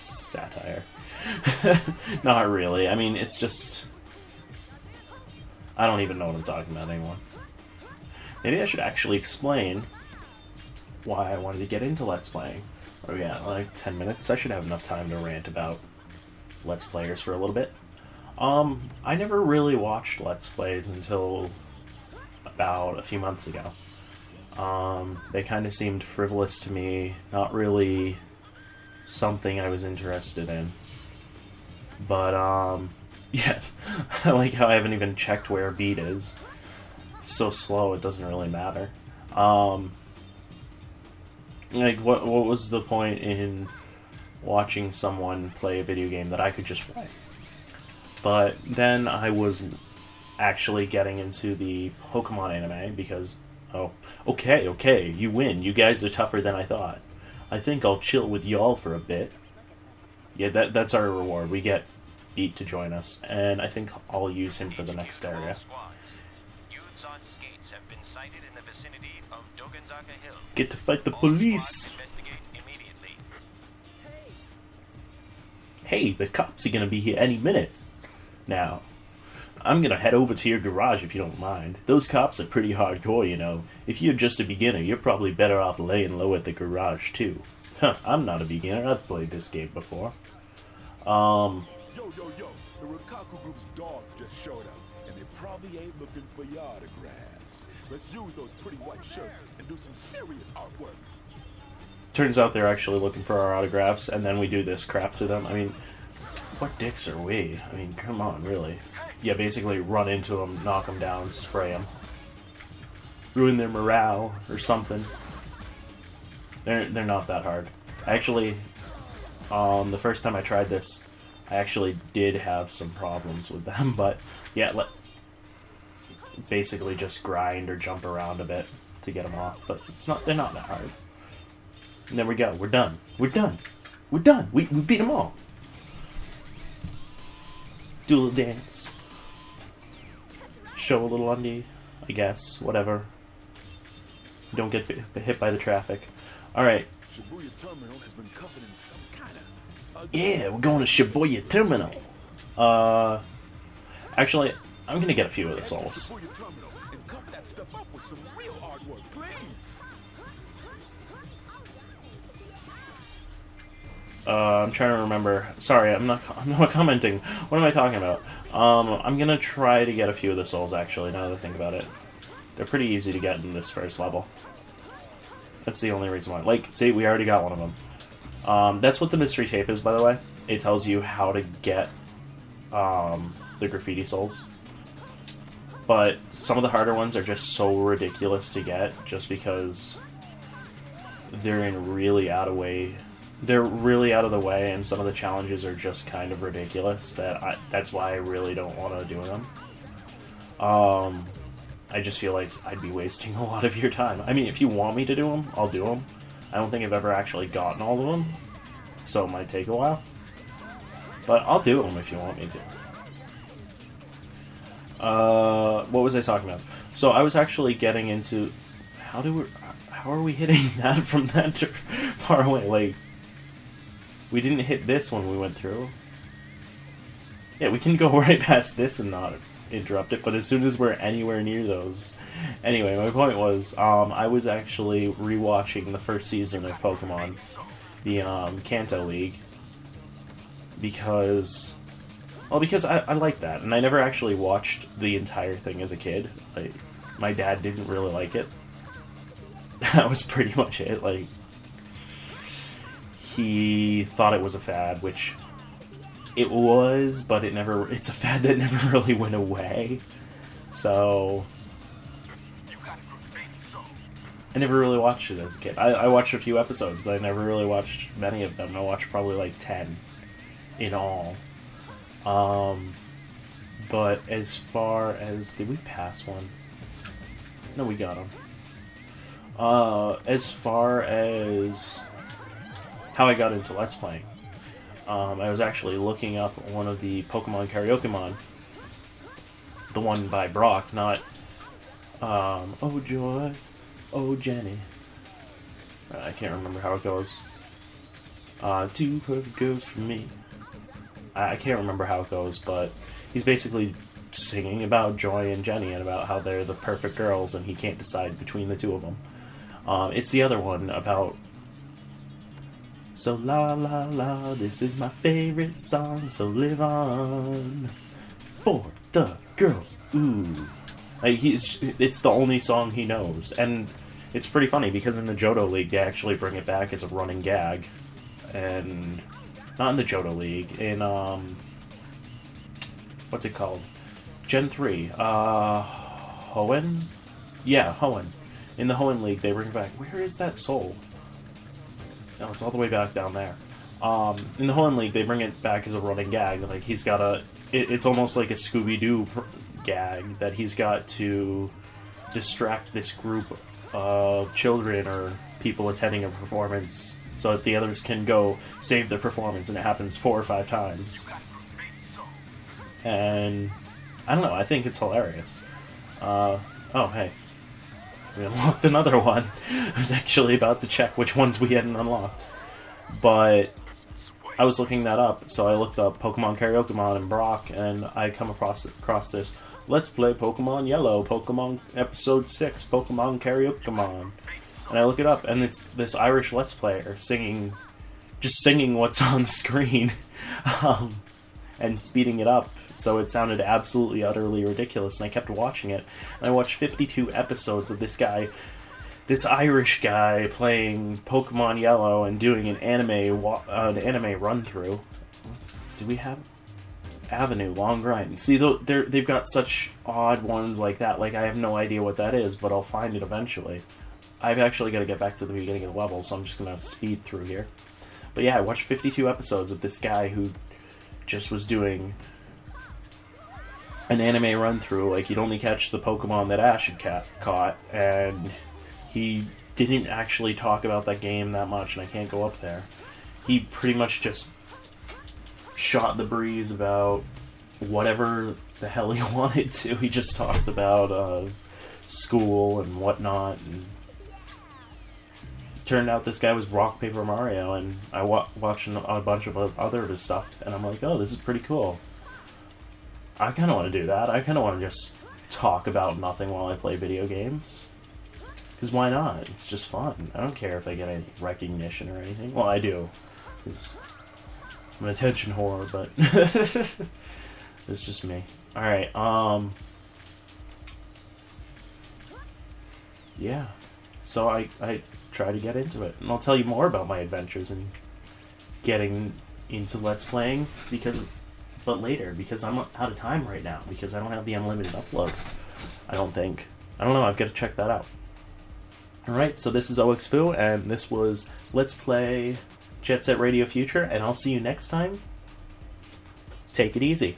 Satire. Not really. I mean, it's just. I don't even know what I'm talking about anymore. Maybe I should actually explain why I wanted to get into Let's Playing. Oh yeah, like 10 minutes. I should have enough time to rant about Let's Players for a little bit. Um, I never really watched Let's Plays until about a few months ago. Um, they kind of seemed frivolous to me, not really something I was interested in. But, um, yeah, I like how I haven't even checked where beat is. It's so slow, it doesn't really matter. Um, like, what, what was the point in watching someone play a video game that I could just play? But then I was actually getting into the Pokemon anime because, oh, okay, okay, you win. You guys are tougher than I thought. I think I'll chill with y'all for a bit. Yeah, that that's our reward. We get Beat to join us, and I think I'll use him for the next area. Youths on skates have been sighted in the vicinity of Get to fight the police! squads investigate immediately. Hey, the cops are gonna be here any minute. Now, I'm gonna head over to your garage if you don't mind. Those cops are pretty hardcore, you know. If you're just a beginner, you're probably better off laying low at the garage, too. Huh, I'm not a beginner, I've played this game before. Um, Yo, yo, yo, the Rokkaku Group's dogs just showed up, and they probably ain't looking for your autographs. Let's use those pretty white shirts and do some serious artwork. turns out they're actually looking for our autographs, and then we do this crap to them. I mean, what dicks are we? I mean, come on, really. Yeah, basically run into them, knock them down, spray them. Ruin their morale or something. They're, they're not that hard. Actually, um, the first time I tried this, I actually did have some problems with them, but yeah, let, basically just grind or jump around a bit to get them off. But it's not, they're not that hard. And there we go. We're done. We're done. We're done. We, we beat them all. Do a little dance. Show a little undie, I guess. Whatever. Don't get hit- by the traffic. Alright. Yeah, we're going to Shibuya Terminal. Uh. Actually, I'm gonna get a few of the souls. Uh, I'm trying to remember. Sorry, I'm not. I'm not commenting. What am I talking about? Um, I'm gonna try to get a few of the souls. Actually, now that I think about it, they're pretty easy to get in this first level. That's the only reason why. Like, see, we already got one of them. Um, that's what the mystery tape is, by the way. It tells you how to get um, the graffiti souls. But some of the harder ones are just so ridiculous to get, just because they're in really out of way they're really out of the way, and some of the challenges are just kind of ridiculous. That I, that's why I really don't want to do them. Um, I just feel like I'd be wasting a lot of your time. I mean, if you want me to do them, I'll do them. I don't think I've ever actually gotten all of them, so it might take a while. But I'll do them if you want me to. Uh, what was I talking about? So I was actually getting into how do we, how are we hitting that from that far away? Like we didn't hit this when we went through. Yeah, we can go right past this and not interrupt it, but as soon as we're anywhere near those. Anyway, my point was, um, I was actually rewatching the first season of Pokemon, the um, Kanto League, because, well, because I, I like that, and I never actually watched the entire thing as a kid. Like, my dad didn't really like it. That was pretty much it. Like, he thought it was a fad, which it was, but it never. It's a fad that never really went away. So I never really watched it as a kid. I, I watched a few episodes, but I never really watched many of them. I watched probably like ten in all. Um, but as far as did we pass one? No, we got them. Uh, as far as how I got into Let's Playing, um, I was actually looking up one of the Pokemon Karaoke Mon, the one by Brock, not um, Oh Joy, Oh Jenny. Uh, I can't remember how it goes. Uh, two perfect girls for me. I, I can't remember how it goes, but he's basically singing about Joy and Jenny and about how they're the perfect girls and he can't decide between the two of them. Um, it's the other one about. So la la la, this is my favorite song, so live on. For the girls, ooh. He's, it's the only song he knows, and it's pretty funny because in the Johto League they actually bring it back as a running gag, and not in the Johto League, in um, what's it called? Gen three, uh, Hoenn, yeah, Hoenn. In the Hoenn League they bring back. Where is that soul? No, it's all the way back down there. Um, in the Hoenn League they bring it back as a running gag. Like he's got a, it, it's almost like a Scooby Doo gag that he's got to distract this group of children or people attending a performance so that the others can go save their performance and it happens four or five times and i don't know i think it's hilarious uh, oh hey we unlocked another one. I was actually about to check which ones we hadn't unlocked. But I was looking that up, so I looked up Pokemon Karyokimon and Brock, and I come across across this. Let's play Pokemon Yellow, Pokemon Episode Six, Pokemon Karyokimon, and I look it up, and it's this Irish Let's Player singing, just singing what's on the screen, um, and speeding it up, so it sounded absolutely utterly ridiculous. And I kept watching it, and I watched 52 episodes of this guy this Irish guy playing Pokemon Yellow and doing an anime uh, an anime run through. Do we have Avenue Long Grind? See, they're, they've got such odd ones like that. Like I have no idea what that is, but I'll find it eventually. I've actually got to get back to the beginning of the level, so I'm just gonna speed through here. But yeah, I watched 52 episodes of this guy who just was doing an anime run through. Like you'd only catch the Pokemon that Ash had ca- caught, and he didn't actually talk about that game that much, and I can't go up there. He pretty much just shot the breeze about whatever the hell he wanted to. He just talked about uh, school and whatnot, and turned out this guy was Rock Paper Mario, and I wa- watched a bunch of other of his stuff, and I'm like, oh, this is pretty cool. I kind of want to do that. I kind of want to just talk about nothing while I play video games. Because why not? It's just fun. I don't care if I get any recognition or anything. Well, I do. I'm an attention whore, but it's just me. Alright, um... Yeah. So I, I try to get into it. And I'll tell you more about my adventures and getting into Let's Playing because... But later, because I'm out of time right now. Because I don't have the unlimited upload. I don't think. I don't know, I've got to check that out. Alright, so this is 0xfoo, and this was Let's Play Jet Set Radio Future, and I'll see you next time. Take it easy.